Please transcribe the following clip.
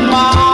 my